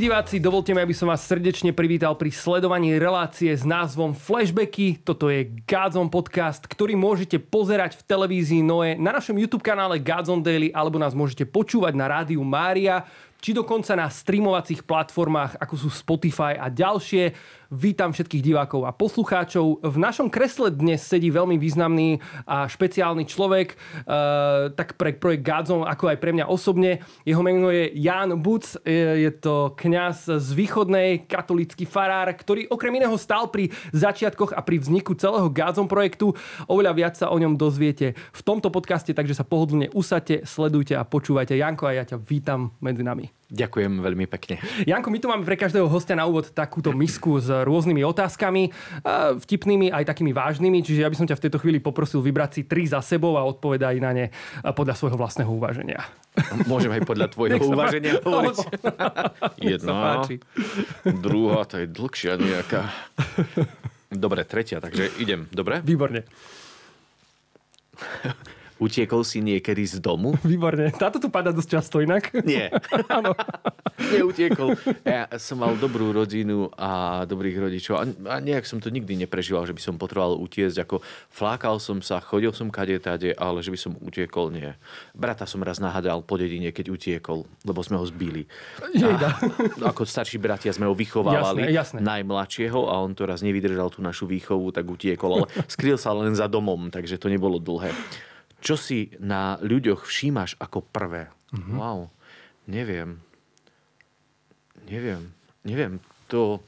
Milí diváci, dovolte mi, aby som vás srdečne privítal pri sledovaní relácie s názvom Flashbacky. Toto je Godzone podcast, ktorý môžete pozerať v televízii Noe na našom YouTube kanále Godzone Daily alebo nás môžete počúvať na rádiu Mária či dokonca na streamovacích platformách, ako sú Spotify a ďalšie. Vítam všetkých divákov a poslucháčov. V našom kresle dnes sedí veľmi významný a špeciálny človek, uh, tak pre projekt Godzone, ako aj pre mňa osobne. Jeho meno je Jan Buc, je to kňaz z východnej, katolický farár, ktorý okrem iného stál pri začiatkoch a pri vzniku celého Godzone projektu. Oveľa viac sa o ňom dozviete v tomto podcaste, takže sa pohodlne usadte, sledujte a počúvajte. Janko, a ja ťa vítam medzi nami. Ďakujem veľmi pekne. Janko, my tu máme pre každého hostia na úvod takúto misku s rôznymi otázkami, vtipnými aj takými vážnymi, čiže ja by som ťa v tejto chvíli poprosil vybrať si tri za sebou a odpovedať na ne podľa svojho vlastného uváženia. Môžem aj podľa tvojho uváženia hovoriť. Jedna, druhá, to je dlhšia nejaká. Dobre, tretia, takže idem. Dobre? Výborne. Utiekol si niekedy z domu? Výborne. Táto tu padá dosť často inak. Nie. Áno. Neutiekol. Ja som mal dobrú rodinu a dobrých rodičov a, nejak som to nikdy neprežíval, že by som potreboval utiecť. Ako flákal som sa, chodil som kade tade, ale že by som utiekol, nie. Brata som raz nahádal po dedine, keď utiekol, lebo sme ho zbili. A, ako starší bratia sme ho vychovávali, jasné, jasné. najmladšieho a on to raz nevydržal tú našu výchovu, tak utiekol, ale skryl sa len za domom, takže to nebolo dlhé. Čo si na ľuďoch všímaš ako prvé? Mm-hmm. Wow, neviem. Neviem. Neviem. To,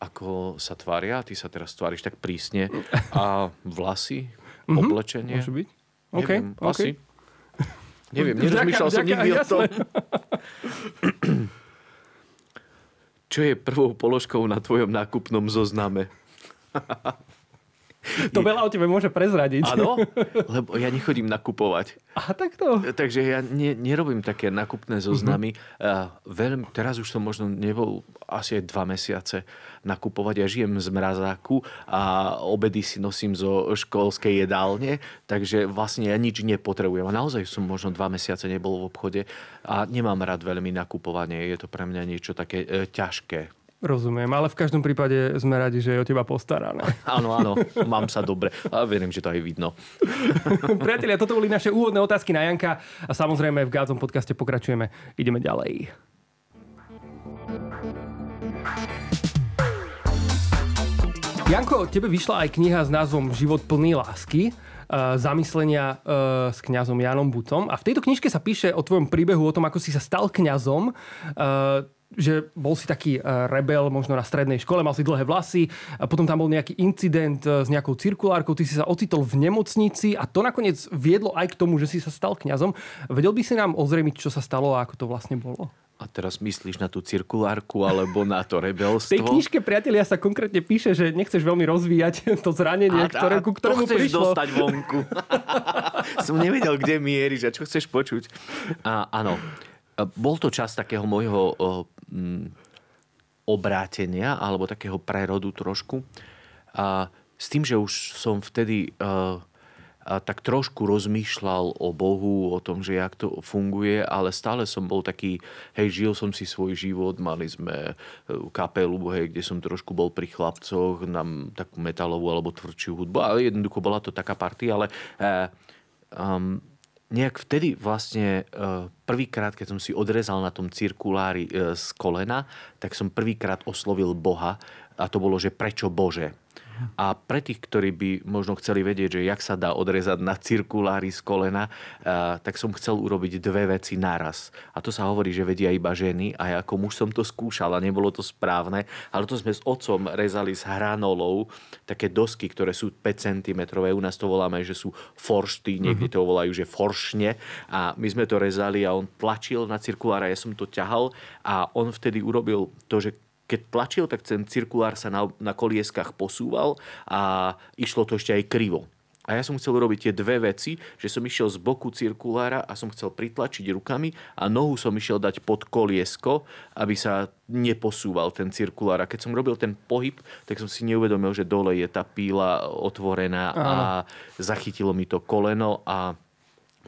ako sa tvária, ty sa teraz tváriš tak prísne. A vlasy, mm-hmm. oblečenie. Môže byť. Neviem, okay, asi. Neviem, nerozmýšľal som nikdy o tom. Čo je prvou položkou na tvojom nákupnom zozname? To veľa o tebe môže prezradiť. Áno, lebo ja nechodím nakupovať. A takto. Takže ja ne, nerobím také nakupné zoznamy. Uh-huh. veľmi, teraz už som možno nebol asi aj dva mesiace nakupovať. Ja žijem z mrazáku a obedy si nosím zo školskej jedálne, takže vlastne ja nič nepotrebujem. A naozaj som možno dva mesiace nebol v obchode a nemám rád veľmi nakupovanie. Je to pre mňa niečo také e, ťažké. Rozumiem, ale v každom prípade sme radi, že je o teba postarané. Áno, áno, mám sa dobre. A verím, že to aj vidno. Priatelia, toto boli naše úvodné otázky na Janka a samozrejme v Gádzom podcaste pokračujeme. Ideme ďalej. Janko, tebe vyšla aj kniha s názvom Život plný lásky zamyslenia uh, s kňazom Janom Bucom. A v tejto knižke sa píše o tvojom príbehu, o tom, ako si sa stal kňazom. Že bol si taký e, rebel možno na strednej škole, mal si dlhé vlasy, a potom tam bol nejaký incident e, s nejakou cirkulárkou, ty si sa ocitol v nemocnici a to nakoniec viedlo aj k tomu, že si sa stal kňazom. Vedel by si nám ozrejmiť, čo sa stalo a ako to vlastne bolo? A teraz myslíš na tú cirkulárku alebo na to rebelstvo? V tej knižke, priatelia, sa konkrétne píše, že nechceš veľmi rozvíjať to zranenie, a, ktoré, ku ktorému to chceš prišlo. dostať vonku. Som nevedel, kde mieríš a čo chceš počuť. A, áno, bol to čas takého môjho Mm, obrátenia alebo takého prerodu trošku. A s tým, že už som vtedy uh, a tak trošku rozmýšľal o Bohu, o tom, že jak to funguje, ale stále som bol taký, hej, žil som si svoj život, mali sme e, kapelu, hej, kde som trošku bol pri chlapcoch, nám takú metalovú alebo tvrdšiu hudbu, ale jednoducho bola to taká party, ale uh, um, nejak vtedy vlastne e, prvýkrát, keď som si odrezal na tom cirkulári e, z kolena, tak som prvýkrát oslovil Boha a to bolo, že prečo Bože. A pre tých, ktorí by možno chceli vedieť, že jak sa dá odrezať na cirkulári z kolena, tak som chcel urobiť dve veci naraz. A to sa hovorí, že vedia iba ženy a ja ako muž som to skúšal a nebolo to správne. Ale to sme s otcom rezali s hranolou také dosky, ktoré sú 5 cm. U nás to voláme, že sú foršty, niekde mhm. to volajú, že foršne. A my sme to rezali a on tlačil na cirkulár a ja som to ťahal a on vtedy urobil to, že keď tlačil, tak ten cirkulár sa na, na kolieskách posúval a išlo to ešte aj krivo. A ja som chcel urobiť tie dve veci, že som išiel z boku cirkulára a som chcel pritlačiť rukami a nohu som išiel dať pod koliesko, aby sa neposúval ten cirkulár. A keď som robil ten pohyb, tak som si neuvedomil, že dole je tá píla otvorená Aha. a zachytilo mi to koleno a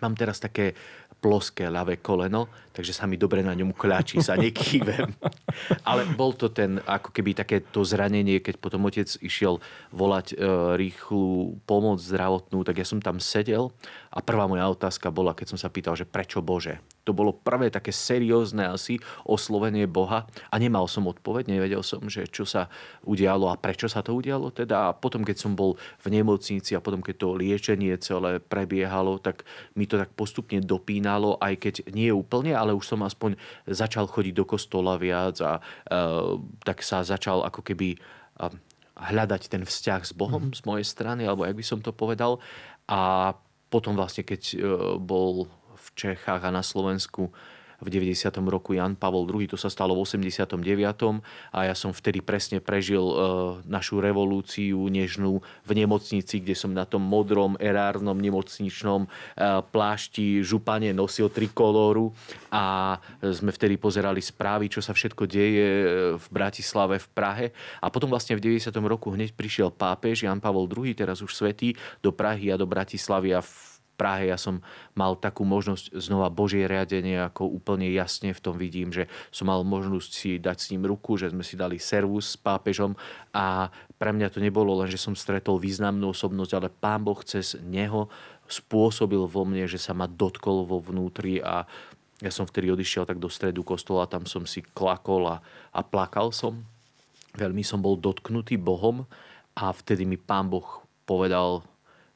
mám teraz také ploské ľavé koleno, takže sa mi dobre na ňom kľačí, sa nekývem. Ale bol to ten, ako keby také to zranenie, keď potom otec išiel volať e, rýchlu pomoc zdravotnú, tak ja som tam sedel a prvá moja otázka bola, keď som sa pýtal, že prečo Bože? To bolo prvé také seriózne asi oslovenie Boha a nemal som odpoveď, nevedel som, že čo sa udialo a prečo sa to udialo. Teda a potom, keď som bol v nemocnici a potom, keď to liečenie celé prebiehalo, tak mi to tak postupne dopínalo, aj keď nie úplne, ale už som aspoň začal chodiť do kostola viac a uh, tak sa začal ako keby uh, hľadať ten vzťah s Bohom mm. z mojej strany, alebo jak by som to povedal. A potom vlastne, keď e, bol v Čechách a na Slovensku v 90. roku Jan Pavol II, to sa stalo v 89. a ja som vtedy presne prežil e, našu revolúciu nežnú v nemocnici, kde som na tom modrom erárnom nemocničnom e, plášti župane nosil trikolóru a sme vtedy pozerali správy, čo sa všetko deje v Bratislave, v Prahe a potom vlastne v 90. roku hneď prišiel pápež Jan Pavol II, teraz už svetý, do Prahy a do Bratislavy a v Prahe ja som mal takú možnosť znova Božie riadenie, ako úplne jasne v tom vidím, že som mal možnosť si dať s ním ruku, že sme si dali servus s pápežom a pre mňa to nebolo len, že som stretol významnú osobnosť, ale Pán Boh cez neho spôsobil vo mne, že sa ma dotkol vo vnútri a ja som vtedy odišiel tak do stredu kostola, tam som si klakol a, a plakal som. Veľmi som bol dotknutý Bohom a vtedy mi Pán Boh povedal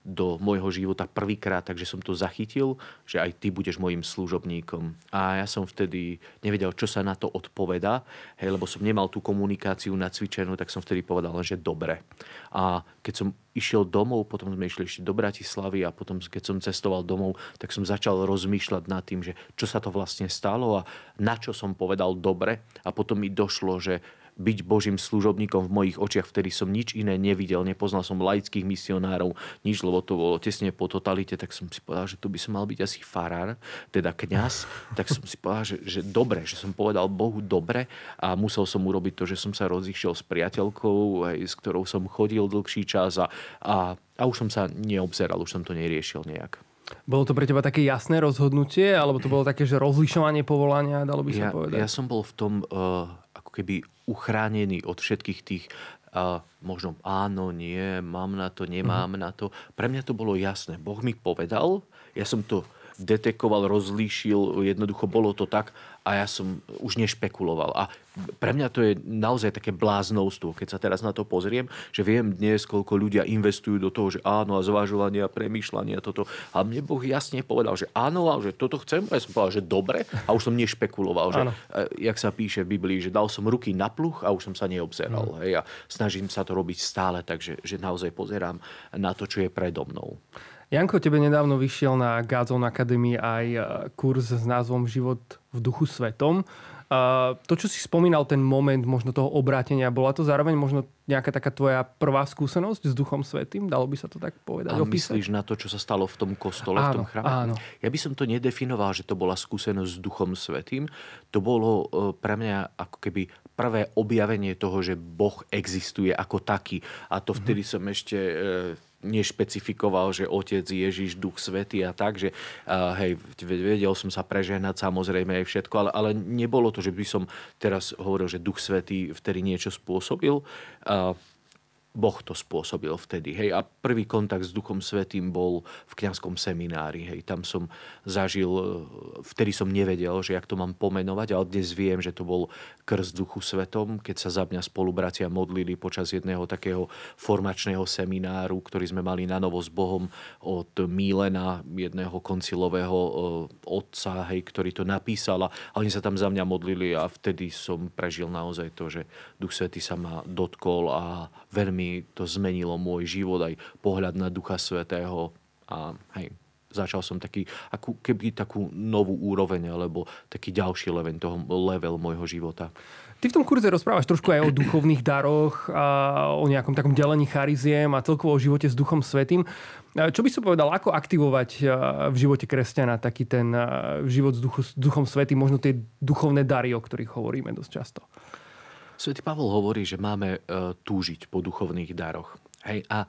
do môjho života prvýkrát, takže som to zachytil, že aj ty budeš môjim služobníkom. A ja som vtedy nevedel, čo sa na to odpoveda, hej, lebo som nemal tú komunikáciu nacvičenú, tak som vtedy povedal len, že dobre. A keď som išiel domov, potom sme išli ešte do Bratislavy a potom, keď som cestoval domov, tak som začal rozmýšľať nad tým, že čo sa to vlastne stalo a na čo som povedal dobre. A potom mi došlo, že byť Božím služobníkom v mojich očiach, vtedy som nič iné nevidel, nepoznal som laických misionárov, nič, lebo to bolo tesne po totalite, tak som si povedal, že tu by som mal byť asi farár, teda kňaz, tak som si povedal, že, že dobre, že som povedal Bohu dobre a musel som urobiť to, že som sa rozišiel s priateľkou, aj s ktorou som chodil dlhší čas a, a, a už som sa neobzeral, už som to neriešil nejak. Bolo to pre teba také jasné rozhodnutie, alebo to bolo také, že rozlišovanie povolania, dalo by sa ja, povedať? Ja som bol v tom uh, ako keby uchránený od všetkých tých a možno áno, nie, mám na to, nemám mm-hmm. na to. Pre mňa to bolo jasné. Boh mi povedal, ja som to detekoval, rozlíšil, jednoducho bolo to tak a ja som už nešpekuloval. A pre mňa to je naozaj také bláznovstvo, keď sa teraz na to pozriem, že viem dnes, koľko ľudia investujú do toho, že áno a zvažovanie a premýšľanie a toto. A mne Boh jasne povedal, že áno a že toto chcem. A ja som povedal, že dobre a už som nešpekuloval. Že, e, jak sa píše v Biblii, že dal som ruky na pluch a už som sa neobzeral. Mm. Hej, a snažím sa to robiť stále, takže že naozaj pozerám na to, čo je predo mnou. Janko, tebe nedávno vyšiel na Godzone Academy aj e, kurz s názvom Život v duchu svetom. Uh, to, čo si spomínal, ten moment možno toho obrátenia, bola to zároveň možno nejaká taká tvoja prvá skúsenosť s Duchom Svetým? Dalo by sa to tak povedať? A opísať? myslíš na to, čo sa stalo v tom kostole, áno, v tom chráme? Áno. Ja by som to nedefinoval, že to bola skúsenosť s Duchom Svetým. To bolo uh, pre mňa ako keby prvé objavenie toho, že Boh existuje ako taký. A to vtedy mm-hmm. som ešte uh, nešpecifikoval, že Otec, Ježiš, Duch Svety a tak, že uh, hej, vedel som sa prežehnať samozrejme aj všetko, ale, ale nebolo to, že by som teraz hovoril, že Duch Svetý vtedy niečo spôsobil. Uh, Boh to spôsobil vtedy. Hej. A prvý kontakt s Duchom Svetým bol v kňazskom seminári. Hej. Tam som zažil, e, vtedy som nevedel, že jak to mám pomenovať, ale dnes viem, že to bol krst Duchu Svetom, keď sa za mňa spolubratia modlili počas jedného takého formačného semináru, ktorý sme mali na novo s Bohom od Mílena, jedného koncilového e, otca, hej, ktorý to napísal a oni sa tam za mňa modlili a vtedy som prežil naozaj to, že Duch Svetý sa ma dotkol a veľmi to zmenilo môj život, aj pohľad na Ducha Svetého a hej, začal som taký, akú, keby takú novú úroveň, alebo taký ďalší level toho level môjho života. Ty v tom kurze rozprávaš trošku aj o duchovných daroch, a o nejakom takom delení chariziem a celkovo o živote s Duchom Svetým. Čo by som povedal, ako aktivovať v živote kresťana taký ten život s, duchu, s Duchom Svetým, možno tie duchovné dary, o ktorých hovoríme dosť často? Svetý Pavol hovorí, že máme e, túžiť po duchovných daroch. Hej, a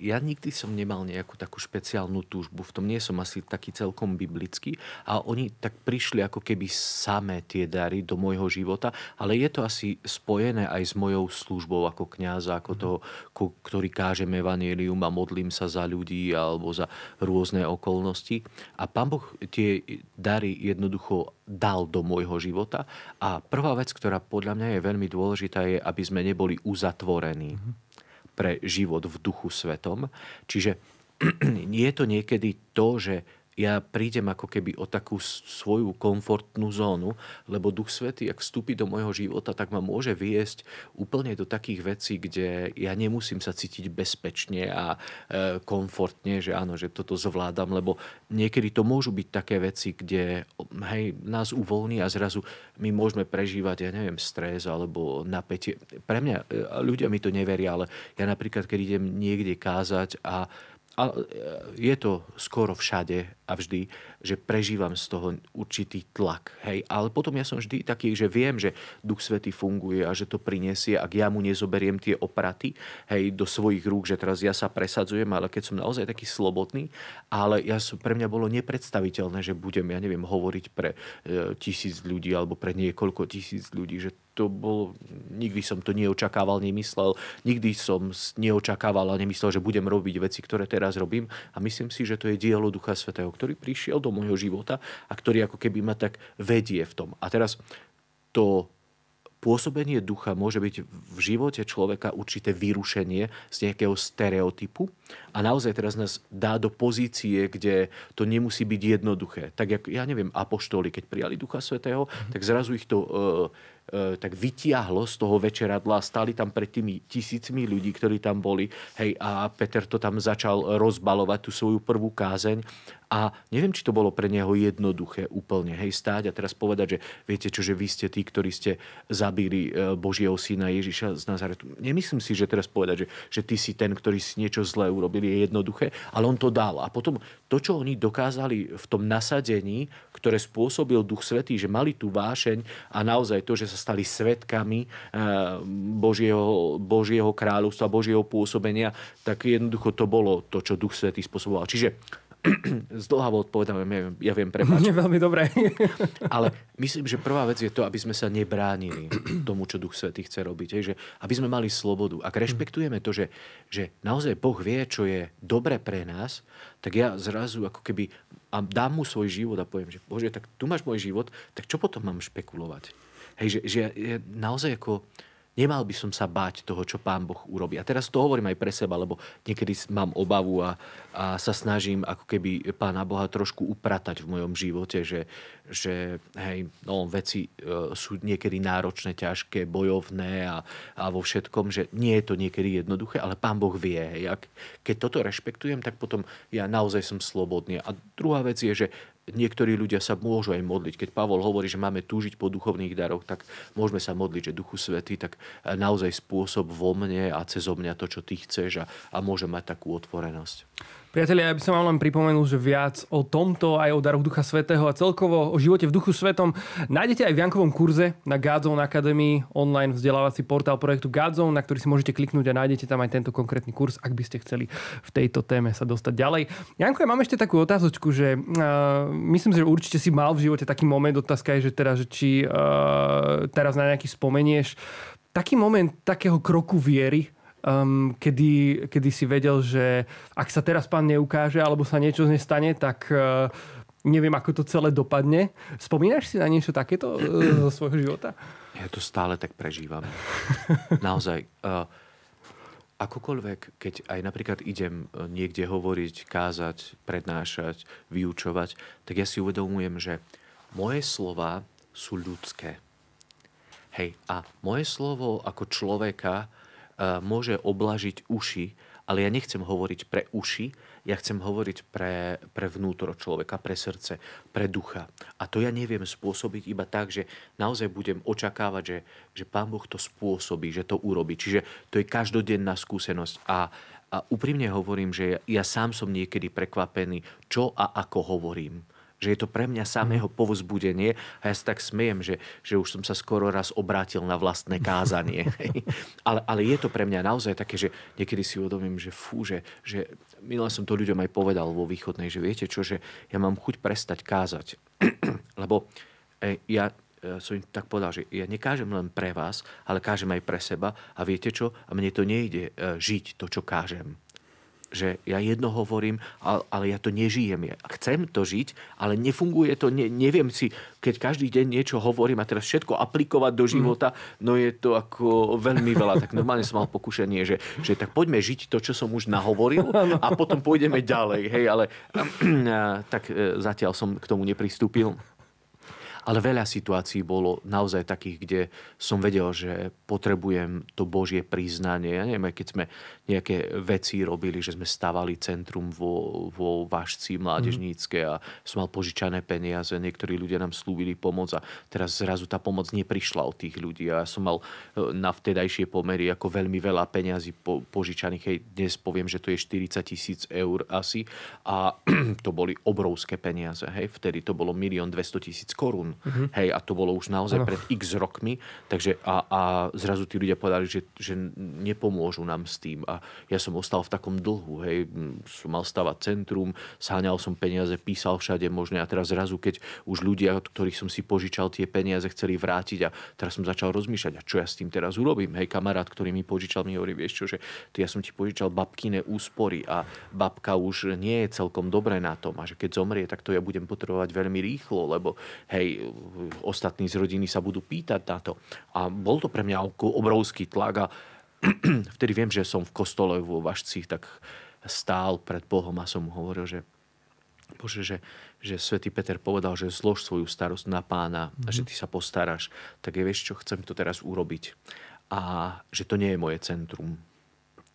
ja nikdy som nemal nejakú takú špeciálnu túžbu. V tom nie som asi taký celkom biblický. A oni tak prišli ako keby samé tie dary do môjho života. Ale je to asi spojené aj s mojou službou ako kňaza, ako toho, ktorý kážem evanelium a modlím sa za ľudí alebo za rôzne okolnosti. A pán Boh tie dary jednoducho dal do môjho života. A prvá vec, ktorá podľa mňa je veľmi dôležitá, je, aby sme neboli uzatvorení. Mm-hmm pre život v duchu svetom. Čiže je to niekedy to, že ja prídem ako keby o takú svoju komfortnú zónu, lebo Duch Svetý, ak vstúpi do môjho života, tak ma môže viesť úplne do takých vecí, kde ja nemusím sa cítiť bezpečne a e, komfortne, že áno, že toto zvládam, lebo niekedy to môžu byť také veci, kde hej, nás uvoľní a zrazu my môžeme prežívať, ja neviem, stres alebo napätie. Pre mňa, e, ľudia mi to neveria, ale ja napríklad, keď idem niekde kázať a a e, je to skoro všade a vždy, že prežívam z toho určitý tlak. Hej? Ale potom ja som vždy taký, že viem, že Duch Svety funguje a že to prinesie, ak ja mu nezoberiem tie opraty hej, do svojich rúk, že teraz ja sa presadzujem, ale keď som naozaj taký slobodný, ale ja som, pre mňa bolo nepredstaviteľné, že budem, ja neviem, hovoriť pre e, tisíc ľudí alebo pre niekoľko tisíc ľudí, že to bolo, nikdy som to neočakával, nemyslel, nikdy som neočakával a nemyslel, že budem robiť veci, ktoré teraz robím a myslím si, že to je dielo Ducha Svetého, ktorý prišiel do môjho života a ktorý ako keby ma tak vedie v tom. A teraz to pôsobenie ducha môže byť v živote človeka určité vyrušenie z nejakého stereotypu a naozaj teraz nás dá do pozície, kde to nemusí byť jednoduché. Tak jak, ja neviem, apoštoli, keď prijali Ducha Svetého, mm-hmm. tak zrazu ich to E, tak vytiahlo z toho večeradla, stáli tam pred tými tisícmi ľudí, ktorí tam boli, hej, a Peter to tam začal rozbalovať, tú svoju prvú kázeň a neviem, či to bolo pre neho jednoduché úplne, hej, stáť a teraz povedať, že viete čo, že vy ste tí, ktorí ste zabili e, Božieho syna Ježiša z Nazaretu. Nemyslím si, že teraz povedať, že, že ty si ten, ktorý si niečo zlé urobil, je jednoduché, ale on to dal. A potom to, čo oni dokázali v tom nasadení, ktoré spôsobil Duch Svetý, že mali tú vášeň a naozaj to, že sa stali svetkami e, Božieho, Božieho kráľovstva, Božieho pôsobenia, tak jednoducho to bolo to, čo Duch Svetý spôsoboval. Čiže zdlhavo odpovedám, ja viem, ja viem prepáč. Nie veľmi dobré. Ale myslím, že prvá vec je to, aby sme sa nebránili tomu, čo Duch Svetý chce robiť. Je, že aby sme mali slobodu. Ak rešpektujeme to, že, že naozaj Boh vie, čo je dobre pre nás, tak ja zrazu ako keby a dám mu svoj život a poviem, že Bože, tak tu máš môj život, tak čo potom mám špekulovať? Hej, že, že ja, naozaj ako Nemal by som sa báť toho, čo pán Boh urobí. A teraz to hovorím aj pre seba, lebo niekedy mám obavu a, a sa snažím ako keby pána Boha trošku upratať v mojom živote, že, že hej, no, veci e, sú niekedy náročné, ťažké, bojovné a, a vo všetkom, že nie je to niekedy jednoduché, ale pán Boh vie. Hej. A keď toto rešpektujem, tak potom ja naozaj som slobodný. A druhá vec je, že niektorí ľudia sa môžu aj modliť. Keď Pavol hovorí, že máme túžiť po duchovných daroch, tak môžeme sa modliť, že Duchu Svety, tak naozaj spôsob vo mne a cez mňa to, čo ty chceš a, a môže mať takú otvorenosť. Priatelia, ja by som vám len pripomenul, že viac o tomto, aj o daroch Ducha Svetého a celkovo o živote v Duchu Svetom nájdete aj v Jankovom kurze na Godzone Academy, online vzdelávací portál projektu Godzone, na ktorý si môžete kliknúť a nájdete tam aj tento konkrétny kurz, ak by ste chceli v tejto téme sa dostať ďalej. Janko, ja mám ešte takú otázočku, že uh, myslím, že určite si mal v živote taký moment, otázka je, že teraz, že či uh, teraz na nejaký spomenieš, taký moment takého kroku viery, um, kedy, kedy si vedel, že ak sa teraz pán neukáže alebo sa niečo nestane, tak uh, neviem, ako to celé dopadne. Spomínaš si na niečo takéto uh, zo svojho života? Ja to stále tak prežívam. Naozaj. Uh, akokoľvek, keď aj napríklad idem niekde hovoriť, kázať, prednášať, vyučovať, tak ja si uvedomujem, že moje slova sú ľudské. Hej, a moje slovo ako človeka môže oblažiť uši, ale ja nechcem hovoriť pre uši, ja chcem hovoriť pre, pre vnútro človeka, pre srdce, pre ducha. A to ja neviem spôsobiť iba tak, že naozaj budem očakávať, že, že Pán Boh to spôsobí, že to urobí. Čiže to je každodenná skúsenosť. A, a úprimne hovorím, že ja, ja sám som niekedy prekvapený, čo a ako hovorím že je to pre mňa samého povzbudenie a ja sa tak smejem, že, že už som sa skoro raz obrátil na vlastné kázanie. ale, ale je to pre mňa naozaj také, že niekedy si uvedomím, že fú, že, že minule som to ľuďom aj povedal vo východnej, že viete čo, že ja mám chuť prestať kázať. Lebo e, ja e, som im tak povedal, že ja nekážem len pre vás, ale kážem aj pre seba a viete čo? A mne to nejde e, žiť to, čo kážem že ja jedno hovorím, ale ja to nežijem. Ja chcem to žiť, ale nefunguje to, ne, neviem si, keď každý deň niečo hovorím a teraz všetko aplikovať do života, no je to ako veľmi veľa. Tak normálne som mal pokušenie, že, že tak poďme žiť to, čo som už nahovoril a potom pôjdeme ďalej. Hej, ale tak e, zatiaľ som k tomu nepristúpil. Ale veľa situácií bolo naozaj takých, kde som vedel, že potrebujem to Božie priznanie. Ja neviem, keď sme nejaké veci robili, že sme stavali centrum vo, vo Vašci mládežnícke a som mal požičané peniaze, niektorí ľudia nám slúbili pomoc a teraz zrazu tá pomoc neprišla od tých ľudí a ja som mal e, na vtedajšie pomery ako veľmi veľa peniazy po, požičaných. Hej, dnes poviem, že to je 40 tisíc eur asi a to boli obrovské peniaze. Hej, vtedy to bolo milión 200 tisíc korún. Uh-huh. Hej, a to bolo už naozaj ano. pred x rokmi. Takže a, a zrazu tí ľudia povedali, že, že nepomôžu nám s tým. A ja som ostal v takom dlhu, hej, som mal stavať centrum, sáňal som peniaze, písal všade možné a teraz zrazu, keď už ľudia, od ktorých som si požičal tie peniaze, chceli vrátiť a teraz som začal rozmýšľať, a čo ja s tým teraz urobím. Hej, kamarát, ktorý mi požičal, mi hovorí, vieš čo, že ja som ti požičal babkine úspory a babka už nie je celkom dobre na tom a že keď zomrie, tak to ja budem potrebovať veľmi rýchlo, lebo hej, ostatní z rodiny sa budú pýtať na to. A bol to pre mňa obrovský tlak a vtedy viem, že som v kostole vo Vašci, tak stál pred Bohom a som mu hovoril, že Bože, že, že svätý Peter povedal, že zlož svoju starosť na pána a že mhm. ty sa postaráš, tak je vieš čo, chcem to teraz urobiť. A že to nie je moje centrum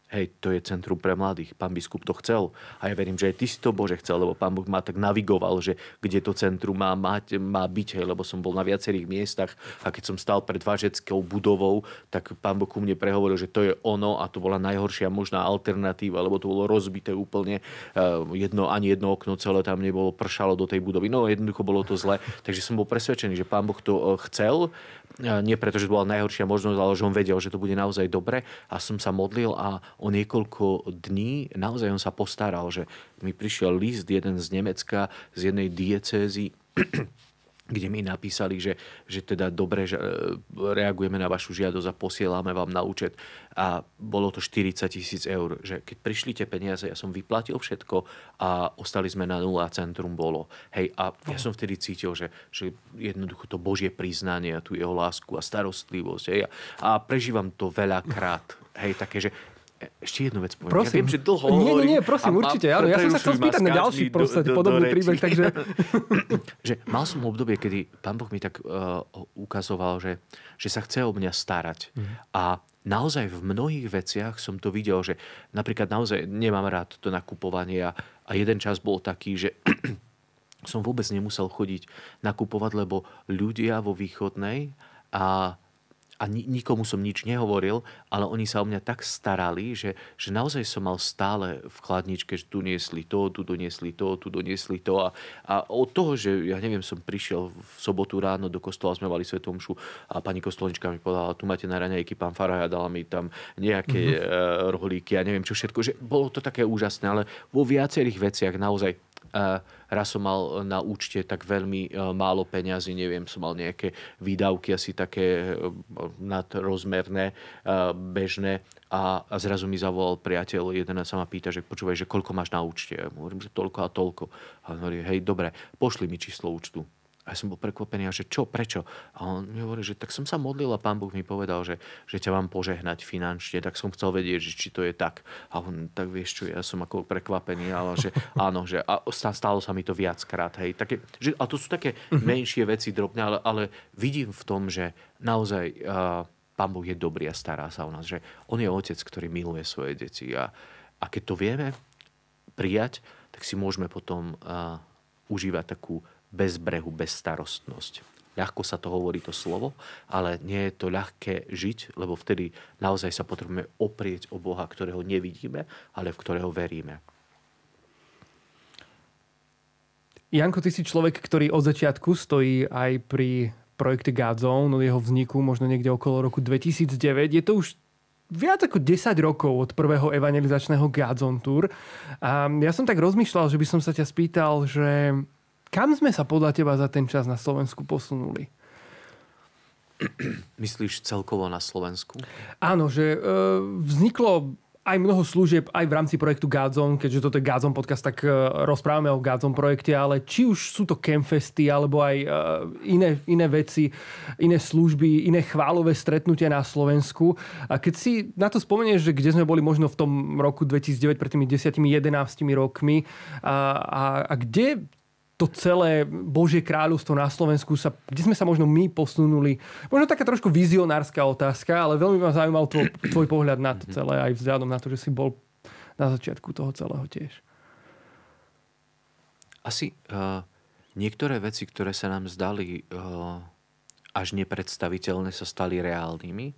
hej, to je centrum pre mladých. Pán biskup to chcel. A ja verím, že aj ty si to Bože chcel, lebo pán Boh ma tak navigoval, že kde to centrum má, mať, má byť, hej, lebo som bol na viacerých miestach a keď som stal pred vážeckou budovou, tak pán Boh ku mne prehovoril, že to je ono a to bola najhoršia možná alternatíva, lebo to bolo rozbité úplne. Jedno, ani jedno okno celé tam nebolo, pršalo do tej budovy. No jednoducho bolo to zle. Takže som bol presvedčený, že pán Boh to e, chcel. Nie preto, že to bola najhoršia možnosť, ale že on vedel, že to bude naozaj dobre a som sa modlil a o niekoľko dní naozaj on sa postaral, že mi prišiel list jeden z Nemecka, z jednej diecézy, kde mi napísali, že, že teda dobre že e, reagujeme na vašu žiadosť a posielame vám na účet. A bolo to 40 tisíc eur. Že keď prišli tie peniaze, ja som vyplatil všetko a ostali sme na nula a centrum bolo. Hej, a ja som vtedy cítil, že, že jednoducho to Božie priznanie a tú jeho lásku a starostlivosť. Hej, a prežívam to veľakrát. Hej, také, že ešte jednu vec poviem. Prosím. Ja viem, že dlho Nie, nie, nie, prosím, a, určite. Áno. Ja som sa chcel spýtať na ďalší do, podobný do príbeh, takže... že mal som obdobie, kedy pán Boh mi tak uh, ukazoval, že, že sa chce o mňa starať. Mm. A naozaj v mnohých veciach som to videl, že napríklad naozaj nemám rád to nakupovanie a, a jeden čas bol taký, že som vôbec nemusel chodiť nakupovať, lebo ľudia vo východnej a a nikomu som nič nehovoril, ale oni sa o mňa tak starali, že, že naozaj som mal stále v chladničke, že tu niesli to, tu doniesli to, tu doniesli to. A, a od toho, že ja neviem, som prišiel v sobotu ráno do kostola, sme mali svetomšu a pani kostolnička mi povedala, tu máte na raňajky, pán Faraja dala mi tam nejaké mm-hmm. rohlíky a neviem čo všetko. Že bolo to také úžasné, ale vo viacerých veciach naozaj raz som mal na účte tak veľmi e, málo peňazí, neviem, som mal nejaké výdavky asi také e, nadrozmerné, bežné a, a zrazu mi zavolal priateľ jeden sa ma pýta, že počúvaj, že koľko máš na účte. Ja hovorím, že toľko a toľko. A on hovorí, hej, dobre, pošli mi číslo účtu. A ja som bol prekvapený, a že čo, prečo? A on mi hovorí, že tak som sa modlil a pán Boh mi povedal, že, že ťa mám požehnať finančne, tak som chcel vedieť, že či to je tak. A on, tak vieš čo, ja som ako prekvapený, ale že áno, že a stalo sa mi to viackrát. Hej. Také, že, a to sú také mhm. menšie veci, drobné, ale, ale vidím v tom, že naozaj uh, pán Boh je dobrý a stará sa o nás, že on je otec, ktorý miluje svoje deti. A, a keď to vieme prijať, tak si môžeme potom uh, užívať takú bez brehu, bez starostnosť. Ľahko sa to hovorí to slovo, ale nie je to ľahké žiť, lebo vtedy naozaj sa potrebujeme oprieť o Boha, ktorého nevidíme, ale v ktorého veríme. Janko, ty si človek, ktorý od začiatku stojí aj pri projekte Godzone, od jeho vzniku možno niekde okolo roku 2009. Je to už viac ako 10 rokov od prvého evangelizačného Godzone Tour. A ja som tak rozmýšľal, že by som sa ťa spýtal, že kam sme sa podľa teba za ten čas na Slovensku posunuli? Myslíš celkovo na Slovensku? Áno, že e, vzniklo aj mnoho služieb aj v rámci projektu Godzone, keďže toto je Godzone podcast, tak uh, rozprávame o Godzone projekte, ale či už sú to campfesty, alebo aj uh, iné, iné veci, iné služby, iné chválové stretnutia na Slovensku. A keď si na to spomenieš, že kde sme boli možno v tom roku 2009, pred tými 10-11 rokmi a, a, a kde to celé Božie kráľovstvo na Slovensku, sa, kde sme sa možno my posunuli. Možno taká trošku vizionárska otázka, ale veľmi ma zaujímal tvoj, tvoj pohľad na to mhm. celé, aj vzhľadom na to, že si bol na začiatku toho celého tiež. Asi uh, niektoré veci, ktoré sa nám zdali uh, až nepredstaviteľné, sa stali reálnymi.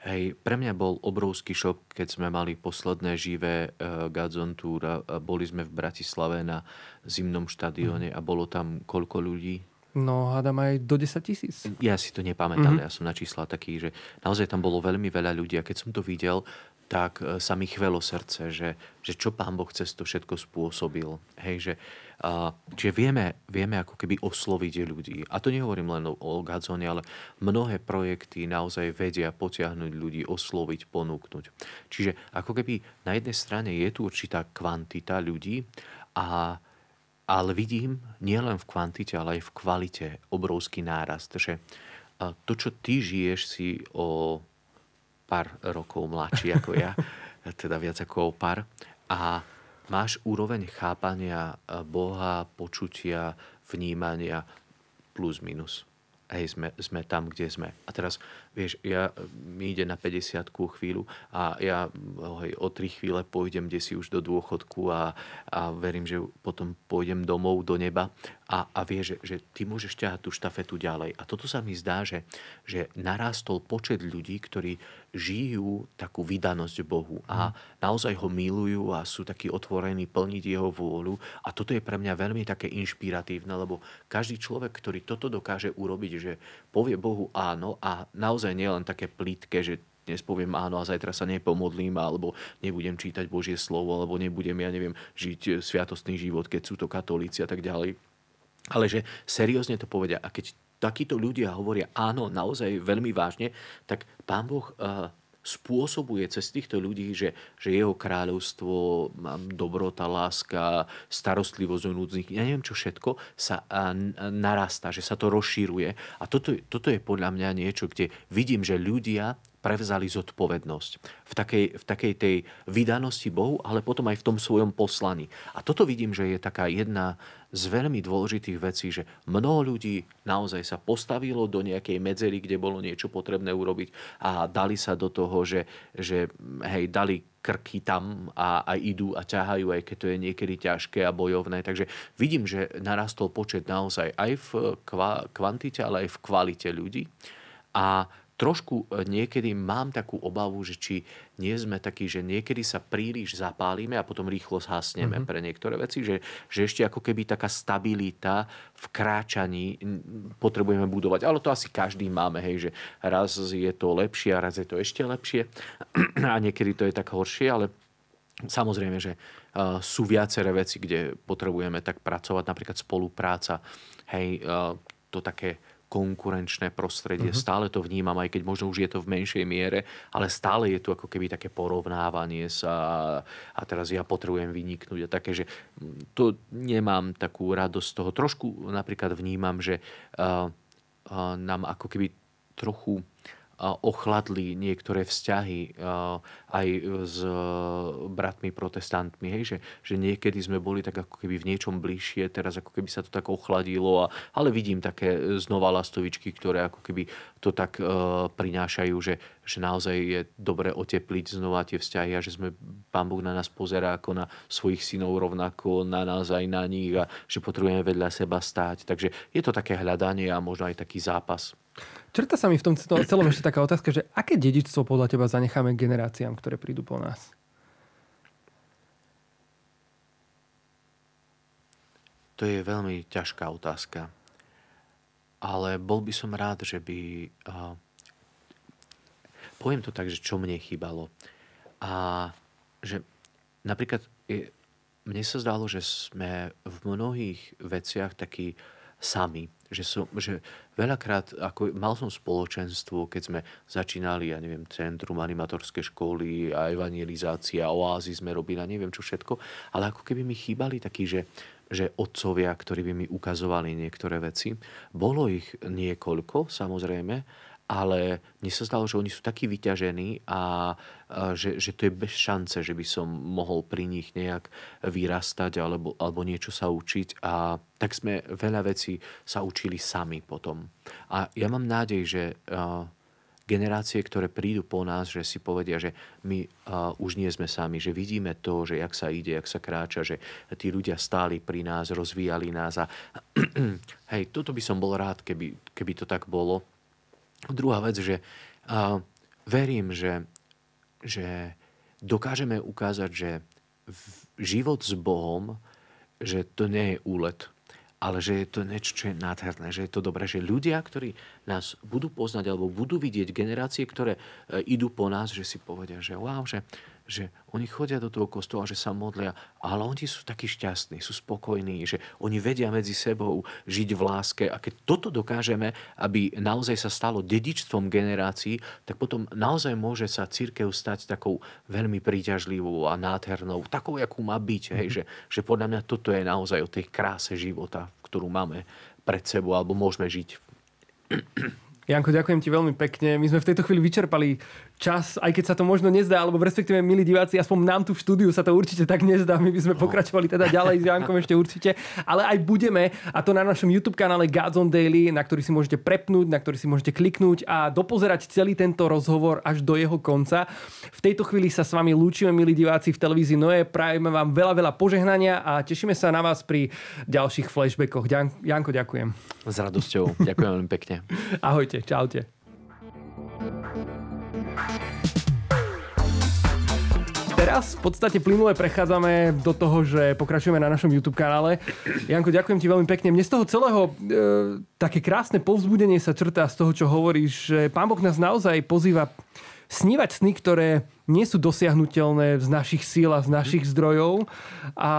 Hej, pre mňa bol obrovský šok, keď sme mali posledné živé uh, Godzone Tour a, a boli sme v Bratislave na zimnom štadióne mm. a bolo tam koľko ľudí? No, hádam aj do 10 tisíc. Ja si to nepamätám, mm-hmm. ja som na čísla taký, že naozaj tam bolo veľmi veľa ľudí a keď som to videl, tak uh, sa mi chvelo srdce, že, že čo Pán Boh cez to všetko spôsobil. Hej, že uh, Čiže vieme, vieme ako keby osloviť ľudí. A to nehovorím len o Gazone, ale mnohé projekty naozaj vedia potiahnuť ľudí, osloviť, ponúknuť. Čiže ako keby na jednej strane je tu určitá kvantita ľudí, a, ale vidím nielen v kvantite, ale aj v kvalite obrovský nárast. Že to, čo ty žiješ, si o pár rokov mladší ako ja, teda viac ako o pár. A máš úroveň chápania e, Boha, počutia, vnímania plus minus. Hej, sme, sme tam, kde sme. A teraz Vieš, ja, mi ide na 50 chvíľu a ja hej, o 3 chvíle pôjdem kde si už do dôchodku a, a verím, že potom pôjdem domov do neba a, a vieš, že, že ty môžeš ťahať tú štafetu ďalej. A toto sa mi zdá, že, že narástol počet ľudí, ktorí žijú takú vydanosť Bohu a mhm. naozaj ho milujú a sú takí otvorení plniť jeho vôľu. A toto je pre mňa veľmi také inšpiratívne, lebo každý človek, ktorý toto dokáže urobiť, že povie Bohu áno a naozaj naozaj nie len také plítke, že dnes poviem áno a zajtra sa nepomodlím, alebo nebudem čítať Božie slovo, alebo nebudem, ja neviem, žiť sviatostný život, keď sú to katolíci a tak ďalej. Ale že seriózne to povedia. A keď takíto ľudia hovoria áno, naozaj veľmi vážne, tak Pán Boh uh, spôsobuje cez týchto ľudí, že, že jeho kráľovstvo, dobrota, láska, starostlivosť o núdznych, ja neviem čo všetko, sa narastá, že sa to rozšíruje. A toto, toto je podľa mňa niečo, kde vidím, že ľudia prevzali zodpovednosť v takej, v takej tej vydanosti Bohu, ale potom aj v tom svojom poslaní. A toto vidím, že je taká jedna z veľmi dôležitých vecí, že mnoho ľudí naozaj sa postavilo do nejakej medzery, kde bolo niečo potrebné urobiť a dali sa do toho, že, že hej, dali krky tam a, a idú a ťahajú, aj keď to je niekedy ťažké a bojovné. Takže vidím, že narastol počet naozaj aj v kvantite, ale aj v kvalite ľudí. A trošku e, niekedy mám takú obavu, že či nie sme takí, že niekedy sa príliš zapálime a potom rýchlo zhasneme mm-hmm. pre niektoré veci, že, že ešte ako keby taká stabilita v kráčaní potrebujeme budovať. Ale to asi každý máme, hej, že raz je to lepšie a raz je to ešte lepšie a niekedy to je tak horšie, ale Samozrejme, že uh, sú viaceré veci, kde potrebujeme tak pracovať, napríklad spolupráca, hej, uh, to také konkurenčné prostredie. Uh-huh. Stále to vnímam, aj keď možno už je to v menšej miere, ale stále je tu ako keby také porovnávanie sa a teraz ja potrebujem vyniknúť a také, že to nemám takú radosť z toho. Trošku napríklad vnímam, že uh, uh, nám ako keby trochu ochladli niektoré vzťahy aj s e, bratmi protestantmi. Hej? Že, že niekedy sme boli tak ako keby v niečom bližšie, teraz ako keby sa to tak ochladilo. A, ale vidím také znova lastovičky, ktoré ako keby to tak uh, prinášajú, že, že naozaj je dobre otepliť znova tie vzťahy a že sme, Pán Boh na nás pozerá ako na svojich synov rovnako, na nás aj na nich a že potrebujeme vedľa seba stáť. Takže je to také hľadanie a možno aj taký zápas. Črta sa mi v tom celom ešte taká otázka, že aké dedičstvo podľa teba zanecháme generáciám, ktoré prídu po nás? to je veľmi ťažká otázka. Ale bol by som rád, že by... Poviem to tak, že čo mne chýbalo. A že napríklad mne sa zdalo, že sme v mnohých veciach takí sami. Že, som, že veľakrát, ako mal som spoločenstvo, keď sme začínali, ja neviem, centrum animatorské školy a evangelizácia, oázy sme robili a neviem čo všetko, ale ako keby mi chýbali takí, že, že otcovia, ktorí by mi ukazovali niektoré veci. Bolo ich niekoľko, samozrejme, ale mne sa zdalo, že oni sú takí vyťažení a, a že, že to je bez šance, že by som mohol pri nich nejak vyrastať alebo, alebo niečo sa učiť a tak sme veľa vecí sa učili sami potom. A ja mám nádej, že a, generácie, ktoré prídu po nás, že si povedia, že my uh, už nie sme sami, že vidíme to, že jak sa ide, jak sa kráča, že tí ľudia stáli pri nás, rozvíjali nás a hej, toto by som bol rád, keby, keby to tak bolo Druhá vec, že uh, verím, že, že dokážeme ukázať, že život s Bohom, že to nie je úlet, ale že je to niečo, čo je nádherné, že je to dobré, že ľudia, ktorí nás budú poznať alebo budú vidieť generácie, ktoré e, idú po nás, že si povedia, že wow, že že oni chodia do toho kostola, že sa modlia, ale oni sú takí šťastní, sú spokojní, že oni vedia medzi sebou žiť v láske. A keď toto dokážeme, aby naozaj sa stalo dedičstvom generácií, tak potom naozaj môže sa církev stať takou veľmi príťažlivou a nádhernou, takou, akú má byť. Hej, mm-hmm. že, že podľa mňa toto je naozaj o tej kráse života, ktorú máme pred sebou, alebo môžeme žiť. Janko, ďakujem ti veľmi pekne. My sme v tejto chvíli vyčerpali čas, aj keď sa to možno nezdá, alebo respektíve, milí diváci, aspoň nám tu v štúdiu sa to určite tak nezdá. My by sme no. pokračovali teda ďalej s Jankom ešte určite, ale aj budeme, a to na našom YouTube kanále Gods on Daily, na ktorý si môžete prepnúť, na ktorý si môžete kliknúť a dopozerať celý tento rozhovor až do jeho konca. V tejto chvíli sa s vami lúčime, milí diváci v televízii Noé. Prajeme vám veľa, veľa požehnania a tešíme sa na vás pri ďalších flashbackoch. Janko, ďakujem. S radosťou. Ďakujem veľmi pekne. Ahojte, čaute. Teraz v podstate plynule prechádzame do toho, že pokračujeme na našom YouTube kanále. Janko, ďakujem ti veľmi pekne. Mne z toho celého e, také krásne povzbudenie sa črtá z toho, čo hovoríš, že Pán Boh nás naozaj pozýva snívať sny, ktoré nie sú dosiahnutelné z našich síl a z našich zdrojov a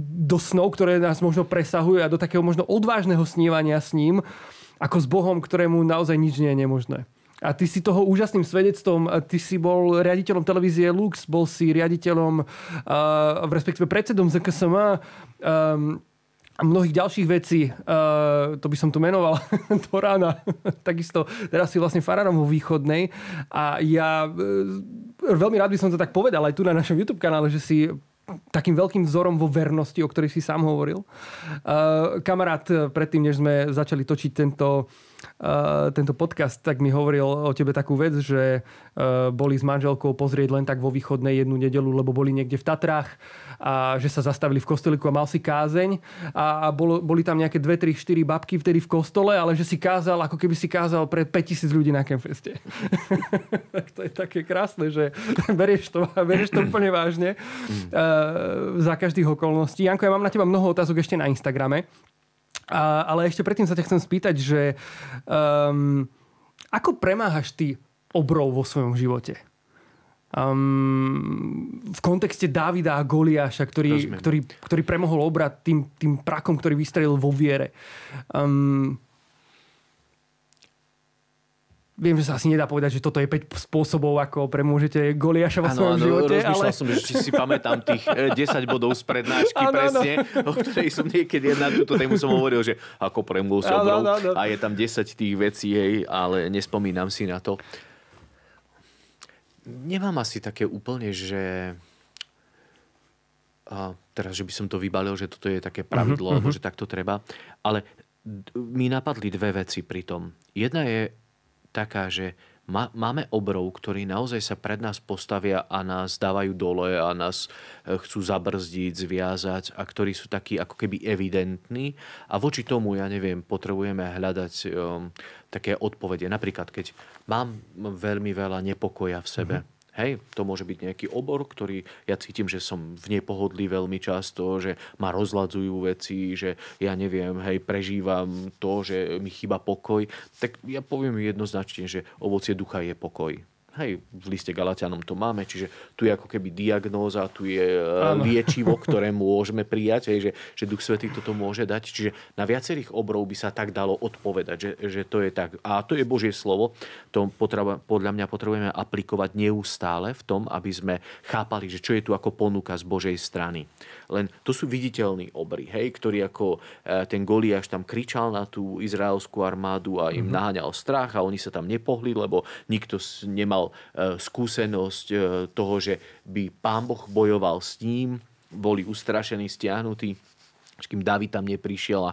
do snov, ktoré nás možno presahujú a do takého možno odvážneho snívania s ním, ako s Bohom, ktorému naozaj nič nie je nemožné. A ty si toho úžasným svedectvom, ty si bol riaditeľom televízie Lux, bol si riaditeľom, uh, respektíve predsedom ZKSM um, a mnohých ďalších vecí. Uh, to by som tu menoval do rána. Takisto teraz si vlastne farárom vo východnej. A ja uh, veľmi rád by som to tak povedal aj tu na našom YouTube kanále, že si takým veľkým vzorom vo vernosti, o ktorej si sám hovoril. Uh, kamarát, predtým, než sme začali točiť tento uh, tento podcast, tak mi hovoril o tebe takú vec, že uh, boli s manželkou pozrieť len tak vo východnej jednu nedelu, lebo boli niekde v Tatrách a že sa zastavili v kostoliku a mal si kázeň a, a bolo, boli tam nejaké 2, 3, 4 babky vtedy v kostole, ale že si kázal, ako keby si kázal pre 5000 ľudí na Campfeste. tak to je také krásne, že berieš to, berieš to úplne vážne uh, za každých okolností. Janko, ja mám na teba mnoho otázok ešte na Instagrame. A, ale ešte predtým sa ťa chcem spýtať, že um, ako premáhaš ty obrov vo svojom živote? Um, v kontexte Davida a Goliáša, ktorý, ktorý, ktorý premohol obrad tým, tým prakom, ktorý vystrelil vo viere. Um, Viem, že sa asi nedá povedať, že toto je 5 spôsobov, ako premôžete Goliáša vo svojom ano, živote. ale... som, že či si pamätám tých 10 e, bodov z prednášky ano, presne, ano. o ktorej som niekedy na túto tému som hovoril, že ako premôž obrov a je tam 10 tých vecí, hej, ale nespomínam si na to. Nemám asi také úplne, že a teraz, že by som to vybalil, že toto je také pravidlo, uh-huh, alebo že takto treba. Ale mi napadli dve veci pri tom. Jedna je taká, že má, máme obrov, ktorí naozaj sa pred nás postavia a nás dávajú dole a nás e, chcú zabrzdiť, zviazať a ktorí sú takí ako keby evidentní. A voči tomu, ja neviem, potrebujeme hľadať um, také odpovede. Napríklad, keď mám veľmi veľa nepokoja v sebe, mm-hmm Hej, to môže byť nejaký obor, ktorý ja cítim, že som v nepohodlí veľmi často, že ma rozladzujú veci, že ja neviem, hej, prežívam to, že mi chýba pokoj. Tak ja poviem jednoznačne, že ovocie ducha je pokoj. Hej, v liste Galatianom to máme, čiže tu je ako keby diagnóza, tu je Áno. liečivo, ktoré môžeme prijať, hej, že, že Duch Svetý toto môže dať. Čiže na viacerých obrov by sa tak dalo odpovedať, že, že to je tak. A to je Božie slovo, to potreba, podľa mňa potrebujeme aplikovať neustále v tom, aby sme chápali, že čo je tu ako ponuka z Božej strany. Len to sú viditeľní obry, hej, ktorý ako e, ten Goliáš tam kričal na tú izraelskú armádu a im mm-hmm. naháňal strach a oni sa tam nepohli, lebo nikto nemal E, skúsenosť e, toho, že by pán Boh bojoval s ním, boli ustrašení, stiahnutí kým David tam neprišiel a